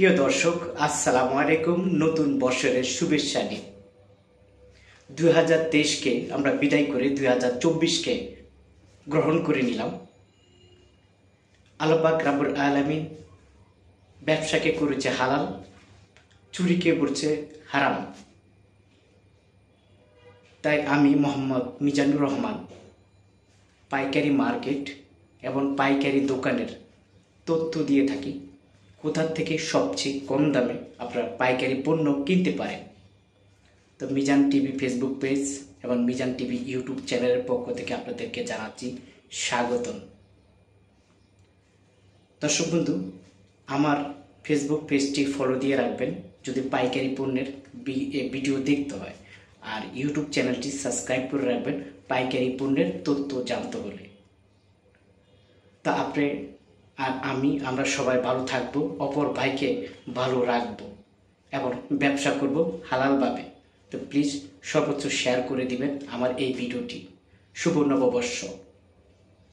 প্রিয় দর্শক, আসসালামু আলাইকুম। নতুন বছরের শুভেচ্ছা নিয়ে। দুই হাজার তেইশকে আমরা বিদায় করে দুই হাজার চব্বিশকে গ্রহণ করে নিলাম। আলবাক রাবুল আলামিন ব্যবসাকে করেছে হালাল, চুরিকে করছে হারাম। তাই আমি মোহাম্মদ মিজানুর রহমান পাইকারি মার্কেট এবং পাইকারি দোকানের তথ্য দিয়ে থাকি। কোথার থেকে সবচেয়ে কম দামে আপনারা পাইকারি পণ্য কিনতে পারেন? তো মিজান টিভি ফেসবুক পেজ এবং মিজান টিভি ইউটিউব চ্যানেলের পক্ষ থেকে আপনাদেরকে জানাচ্ছি স্বাগতম। দর্শক বন্ধু, আমার ফেসবুক পেজটি ফলো দিয়ে রাখবেন যদি পাইকারি পণ্যের ভিডিও দেখতে হয়। আর ইউটিউব চ্যানেলটি সাবস্ক্রাইব করে রাখবেন পাইকারি পণ্যের তথ্য জানতে হলে। তা আপনি আর আমি, আমরা সবাই ভালো থাকব, অপর ভাইকে ভালো রাখব এবং ব্যবসা করব হালালভাবে। তো প্লিজ সর্বোচ্চ শেয়ার করে দিবেন আমার এই ভিডিওটি। শুভ নববর্ষ।